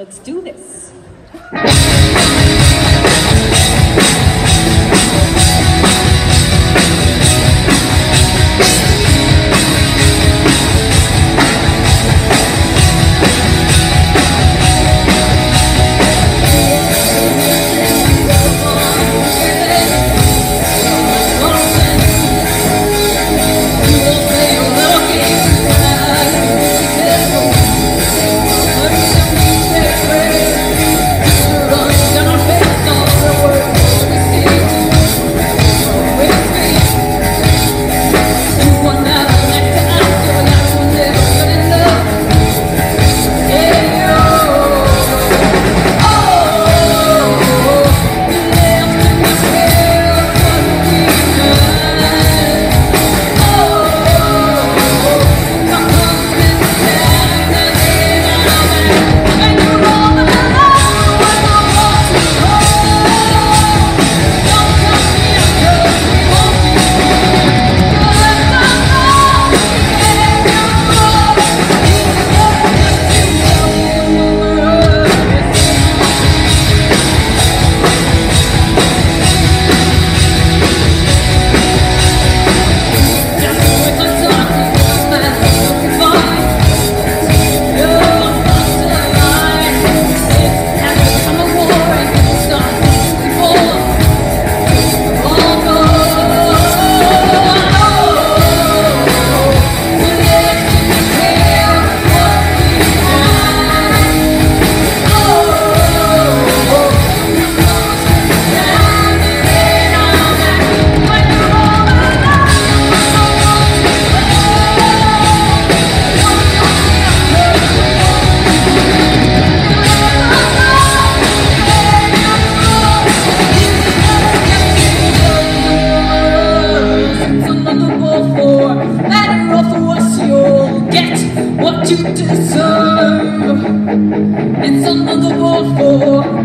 Let's do this. It's another war for